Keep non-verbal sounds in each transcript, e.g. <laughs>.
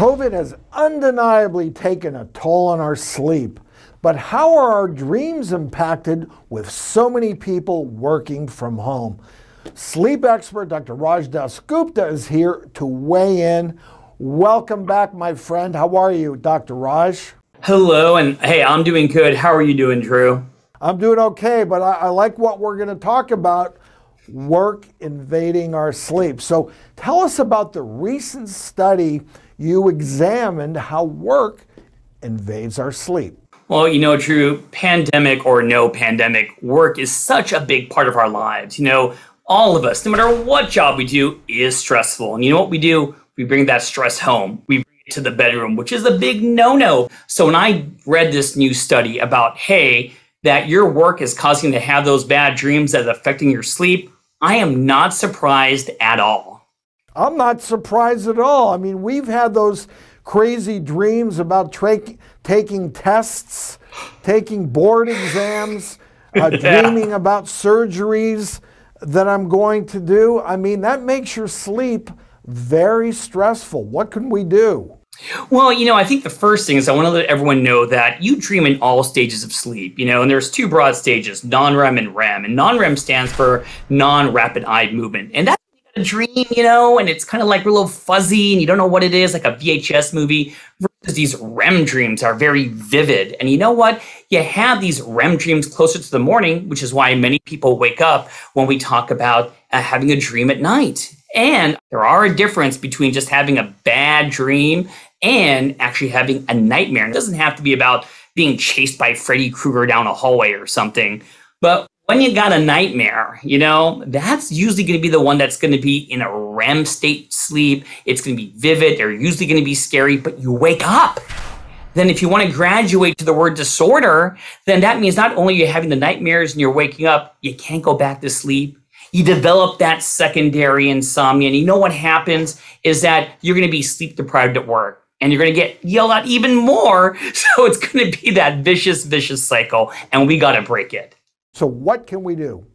COVID has undeniably taken a toll on our sleep. But how are our dreams impacted with so many people working from home? Sleep expert Dr. Raj Dasgupta is here to weigh in. Welcome back, my friend. How are you, Dr. Raj? Hello, and hey, I'm doing good. How are you doing, Drew? I'm doing okay, but I, I like what we're going to talk about work invading our sleep. So tell us about the recent study you examined how work invades our sleep. Well, you know, Drew, pandemic or no pandemic, work is such a big part of our lives. You know, all of us, no matter what job we do, is stressful. And you know what we do? We bring that stress home. We bring it to the bedroom, which is a big no no. So when I read this new study about, hey, that your work is causing you to have those bad dreams that are affecting your sleep, I am not surprised at all. I'm not surprised at all. I mean, we've had those crazy dreams about tra- taking tests, taking board exams, <laughs> uh, yeah. dreaming about surgeries that I'm going to do. I mean, that makes your sleep very stressful. What can we do? Well, you know, I think the first thing is I want to let everyone know that you dream in all stages of sleep, you know, and there's two broad stages, non-REM and REM. And non-REM stands for non-rapid eye movement. And that's a dream, you know, and it's kind of like a little fuzzy and you don't know what it is, like a VHS movie, versus these REM dreams are very vivid. And you know what? You have these REM dreams closer to the morning, which is why many people wake up when we talk about uh, having a dream at night. And there are a difference between just having a bad dream and actually having a nightmare. It doesn't have to be about being chased by Freddy Krueger down a hallway or something. But when you got a nightmare, you know, that's usually going to be the one that's going to be in a REM state sleep. It's going to be vivid. They're usually going to be scary, but you wake up. Then, if you want to graduate to the word disorder, then that means not only you're you having the nightmares and you're waking up, you can't go back to sleep you develop that secondary insomnia. And you know what happens is that you're going to be sleep deprived at work and you're going to get yelled at even more. <laughs> So it's going to be that vicious, vicious cycle. And we got to break it. So, what can we do?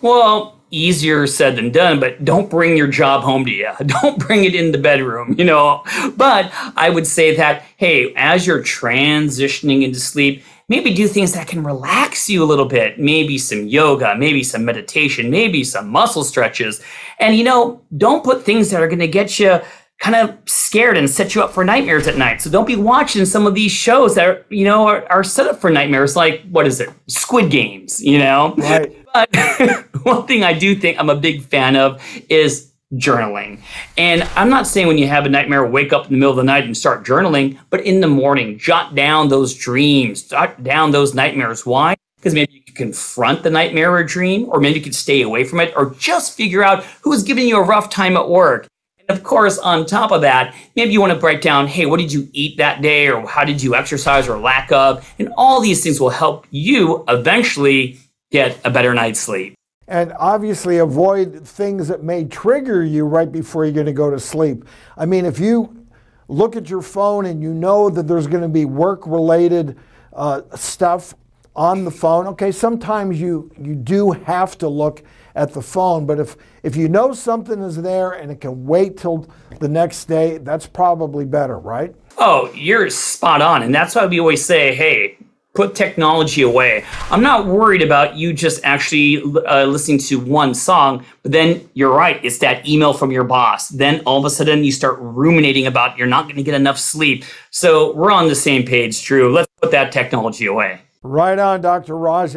Well, easier said than done, but don't bring your job home to you. <laughs> Don't bring it in the bedroom, you know. But I would say that, hey, as you're transitioning into sleep, maybe do things that can relax you a little bit. Maybe some yoga, maybe some meditation, maybe some muscle stretches. And, you know, don't put things that are going to get you kind of scared and set you up for nightmares at night. So don't be watching some of these shows that are, you know, are, are set up for nightmares like what is it? Squid Games, you know? Right. <laughs> But <laughs> one thing I do think I'm a big fan of is journaling. And I'm not saying when you have a nightmare, wake up in the middle of the night and start journaling, but in the morning, jot down those dreams, jot down those nightmares. Why? Because maybe you can confront the nightmare or dream, or maybe you can stay away from it, or just figure out who's giving you a rough time at work. And of course, on top of that, maybe you want to break down, hey, what did you eat that day, or how did you exercise, or lack of? And all these things will help you eventually get a better night's sleep and obviously avoid things that may trigger you right before you're going to go to sleep. I mean, if you look at your phone and you know that there's going to be work related uh, stuff on the phone, okay, sometimes you, you do have to look at the phone, but if, if you know something is there and it can wait till the next day, that's probably better, right? Oh, you're spot on. And that's why we always say, hey, put technology away. I'm not worried about you just actually uh, listening to one song, but then you're right, it's that email from your boss. Then all of a sudden you start ruminating about you're not going to get enough sleep. So we're on the same page, Drew. Let's put that technology away. Right on, Dr. Raj.